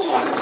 Yeah.